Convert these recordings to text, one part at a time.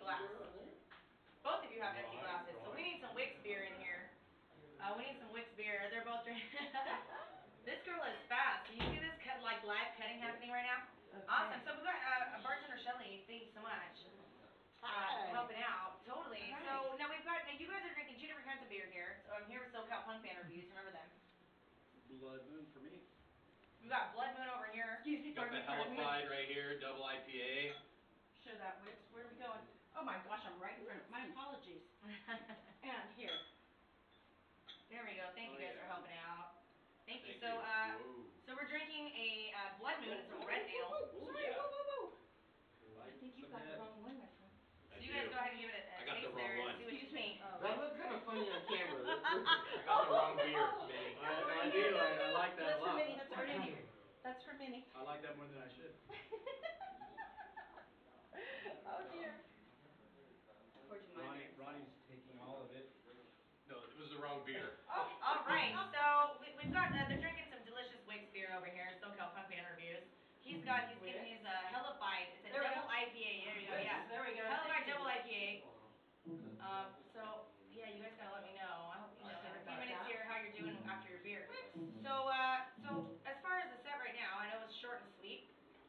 glass. Both of you have empty glasses, so we need some Wicks beer in here. Uh, we need some Wicks beer. They're both drinking. this girl is fast. You see this cut like live cutting happening right now? Awesome. So we got uh, bartender Shelly. Thank you so much. Uh, helping out, totally. Hi. So now we've got now you guys are drinking two different kinds of beer here. So I'm here with SoCal Punk Band reviews. Remember them? Blood Moon for me. We got Blood Moon over here. Excuse me, Got the me. Hellfide right here, double IPA. Show that Wicks, where are we going? Oh my gosh, I'm right in front, my apologies. And here, there we go. Thank you Oh, guys for yeah. helping out. Thank you. Thank So uh, so we're drinking a uh, Blood Moon. It's a red ale. Ooh, sorry, yeah. whoa, whoa, whoa. I think you some got the wrong one, my friend. So you guys do. go ahead and give it a, a I got the taste wrong there and one. see what you think. That looked kind of funny on camera. I got the wrong beer, Minnie. I, I do, I, I like that a That's for lot. Minnie, that's for Minnie. That's for Minnie. I like that more than I should. Oh dear. Where'd you mind Ronnie. Ronnie's taking all of it. No, it was the wrong beer. Oh, all right. So we, we've got uh, they're drinking some delicious Wicks beer over here. SoCal Punk Band reviews. He's got he's getting his uh, Hella Bite. It's a There we double go. IPA. There you go. Yeah. There we go. Hella Bite Thank you. double IPA. Um. So yeah, you guys gotta let me know. I hope you know in a few minutes here how you're doing after your beer. So uh, so as far as the set right now, I know it's short and sweet.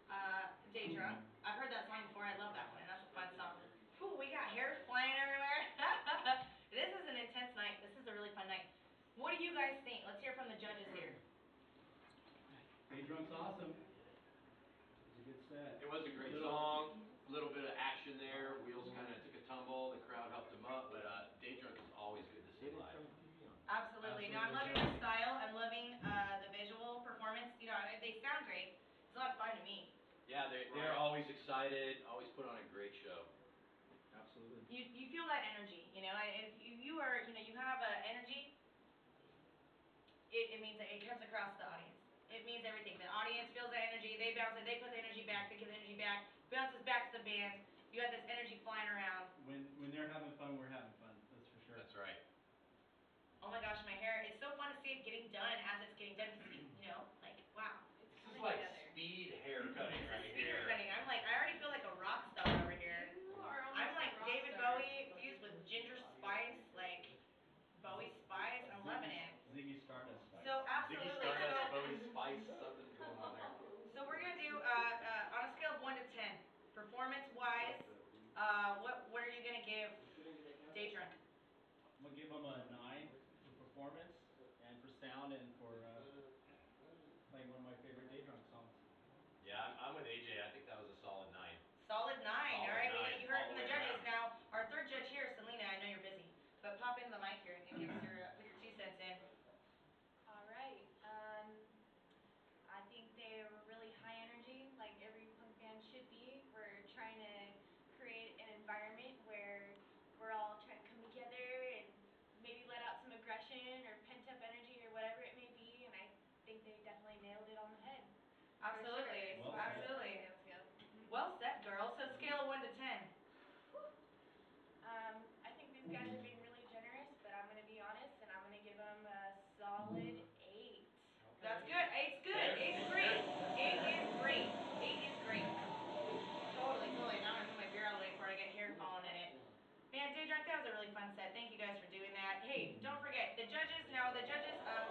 Uh, Day Drunk. I've heard that song before. I love that one. That's a fun song. Ooh, we got hair flying everywhere. this is an intense night. This is a really fun night. What do you guys think? Let's hear from the judges here. Day Drunk's awesome. It was a good set. It was a great song, a little bit of action there, wheels kind of took a tumble, the crowd helped him up, but uh, Day Drunk is always good to see live. Absolutely. No, I'm loving the style. I'm loving uh, the visual performance. You know, they sound great. It's a lot of fun to me. Yeah, they're, they're always excited, always put on a great show. Absolutely. You you feel that energy. You know, and if you, you are you know you have uh, energy. It, it means that it comes across the audience. It means everything. The audience feels that energy. They bounce it. They put the energy back. They give the energy back. Bounces back to the band. You have this energy flying around. When, when they're having fun, we're having fun, that's for sure. That's right. Oh my gosh, my hair. It's so fun to see it getting done as it's getting done. 'cause, You know, like wow. It's This is coming like together. speed hair cutting right Speaker here. cutting. I'm like, I already feel like a rock star over here. You are I'm almost like a rock David star. Bowie fused with Ginger Spice, like Bowie Spice. I'm loving it. Ziggy Stardust. Spice. So Ziggy absolutely. Stardust, So, Bowie Spice, something's going on there. so we're gonna do uh, uh, on a scale of one to ten, performance wise. Uh, what what are you gonna give Day Drunk? I'm gonna give them a nine for performance and for sound and for, uh, playing one of my favorite Day Drunk songs. Yeah, I'm, I'm with AJ, I think that was a solid nine. Solid nine. Solid All right, nine, we, you heard from the the judges. around. Now our third judge here, Selena. I know you're busy, but pop into the mic here and give us your uh, put your two cents in. All right. Um, I think they were really high energy, like every punk band should be. We're trying to create an environment where we're all trying to come together and maybe let out some aggression or pent up energy or whatever it may be. And I think they definitely nailed it on the head. For Absolutely. Well said. absolutely. Yes, yes. Well said, girl. So scale of one to ten. Um, I think these guys are being really generous, but I'm gonna be honest and I'm gonna give them a solid eight. That's good. Eight's good. Eight's great. Eight is great. Eight is great. Totally, totally. Now I'm gonna put my beer out of the way before I get hair falling in it. Man, Day Drunk, that was a really fun set. Thank you guys for doing that. Hey, don't forget, the judges, now the judges, um,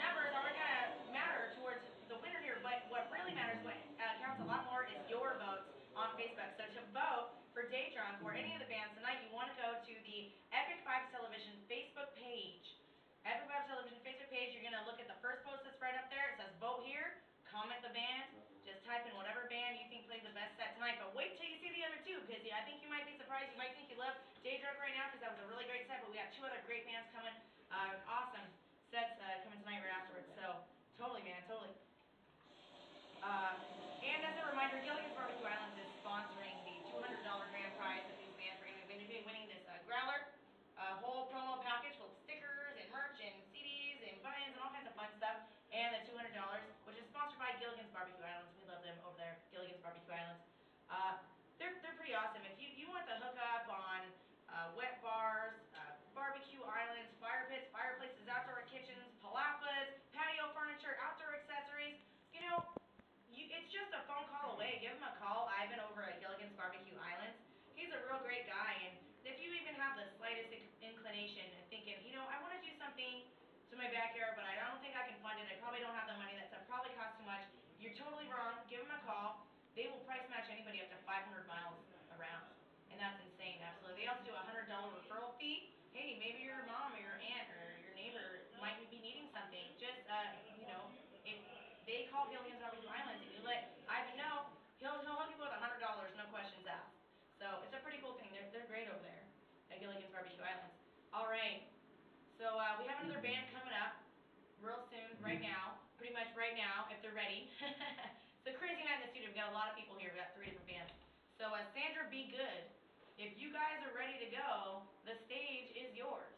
numbers aren't gonna matter towards the winner here, but what really matters, what uh, counts a lot more is your votes on Facebook. So to vote for Day Drunk or any of the bands tonight, you wanna go to the Epic Five Television Facebook page. Epic Web Television Facebook page, you're gonna look at the first post that's right up there, it says vote here, comment the band, just type in whatever band you think plays the best set tonight, but wait till you see the other two, because I think you might be surprised, you might think you love Daydrunk right now, because that was a really great set, but we have two other great bands coming, uh, awesome my backyard, but I don't think I can fund it. I probably don't have the money. That's probably cost too much. You're totally wrong. Give them a call. They will price match anybody up to 500 miles around. And that's insane, absolutely. They also do a $100 referral fee. Hey, maybe your mom or your aunt or your neighbor might be needing something. Just, uh, you know, if they call Hill Barbecue Islands and you let Ivan know, he'll, he'll help you with $100, no questions asked. So it's a pretty cool thing. They're, they're great over there at Gilligan's Barbecue Islands. All right. So uh, we have another band right now, pretty much right now, if they're ready. it's a crazy night in the studio. We've got a lot of people here. We've got three different bands. So, uh, Sandra, be good. If you guys are ready to go, the stage is yours.